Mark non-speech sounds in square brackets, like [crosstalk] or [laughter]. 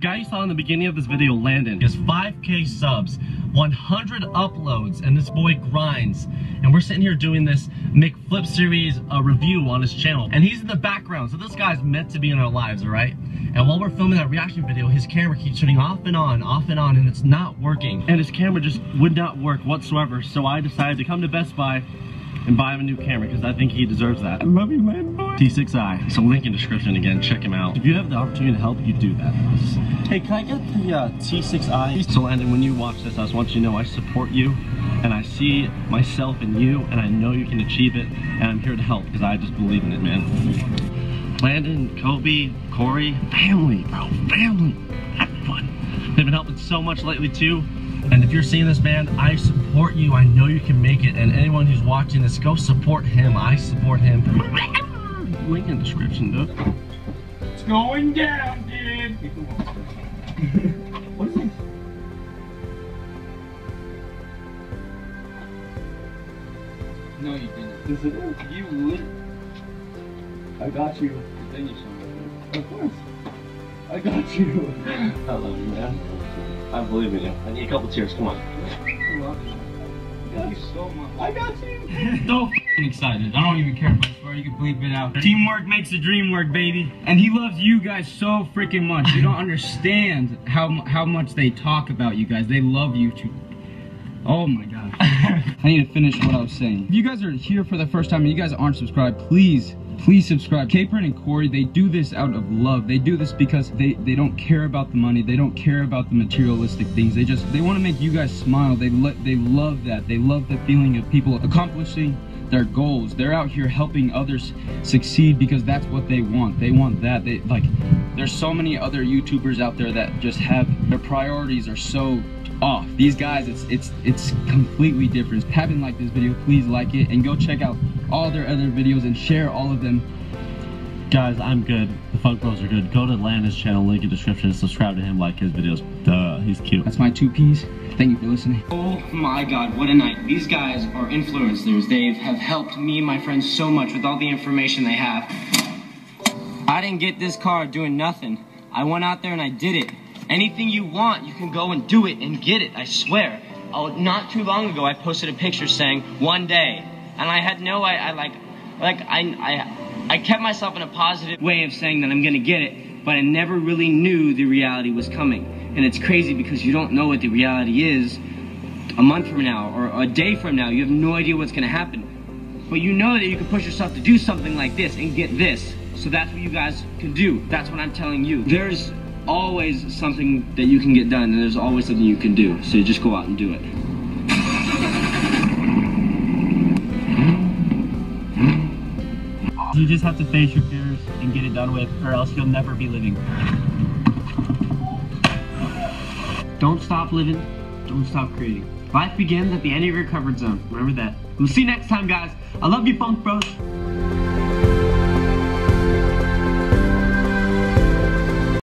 Guy you saw in the beginning of this video, Landon, has 5k subs, 100 uploads, and this boy grinds. And we're sitting here doing this McFlip series uh, review on his channel. And he's in the background, so this guy's meant to be in our lives, alright? And while we're filming that reaction video, his camera keeps turning off and on, off and on, and it's not working. And his camera just would not work whatsoever, so I decided to come to Best Buy and buy him a new camera because I think he deserves that. I love you, man, boy. T6i. So link in description again. Check him out. If you have the opportunity to help, you do that. Hey, can I get the uh, T6i? So Landon, when you watch this, I just want you to know I support you and I see myself in you and I know you can achieve it and I'm here to help because I just believe in it, man. Landon, Coby, Corey, family, bro, family. Have fun. They've been helping so much lately too. And if you're seeing this, man, I support you. I know you can make it. And anyone who's watching this, go support him. I support him. Link in the description, dude. It's going down, dude. What is this? No, you didn't. Is it? You lit. I got you. Then you saw it. Of course. I got you. I love you, man. I believe in you. I need a couple tears. Come on. I love you. Thank you so much. I got you. [laughs] so f***ing excited. I don't even care I swear you can bleep it out. Teamwork makes the dream work, baby. And he loves you guys so freaking much. You don't [laughs] understand how how much they talk about you guys. They love you too. Oh my god. [laughs] I need to finish what I was saying. If you guys are here for the first time and you guys aren't subscribed, please, please subscribe. Capron and Corey, they do this out of love. They do this because they, they don't care about the money. They don't care about the materialistic things. They just, they want to make you guys smile. They, lo- they love that. They love the feeling of people accomplishing their goals. They're out here helping others succeed because that's what they want. They want that. They like there's so many other YouTubers out there that just have their priorities are so off. These guys it's it's it's completely different. If you haven't liked this video, please like it and go check out all their other videos and share all of them. Guys, I'm good. The Funk Bros are good. Go to Landon's channel, link in description, subscribe to him, like his videos. Duh, he's cute. That's my two P's. Thank you for listening. Oh my god, what a night. These guys are influencers. They have helped me and my friends so much with all the information they have. I didn't get this car doing nothing. I went out there and I did it. Anything you want, you can go and do it and get it, I swear. Oh, not too long ago, I posted a picture saying, one day. And I had no, I, I like, like, I, I, I kept myself in a positive way of saying that I'm gonna get it, but I never really knew the reality was coming. And it's crazy because you don't know what the reality is a month from now or a day from now. You have no idea what's gonna happen. But you know that you can push yourself to do something like this and get this. So that's what you guys can do. That's what I'm telling you. There's always something that you can get done and there's always something you can do. So you just go out and do it. You just have to face your fears and get it done with, or else you'll never be living. Don't stop living. Don't stop creating. Life begins at the end of your comfort zone. Remember that. We'll see you next time, guys. I love you, Funk Bros.